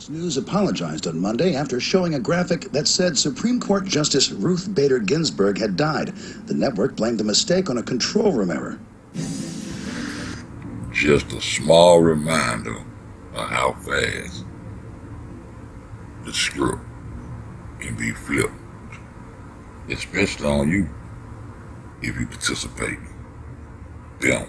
Fox News apologized on Monday after showing a graphic that said Supreme Court Justice Ruth Bader Ginsburg had died. The network blamed the mistake on a control room error. Just a small reminder of how fast the script can be flipped, especially on you if you participate. Them.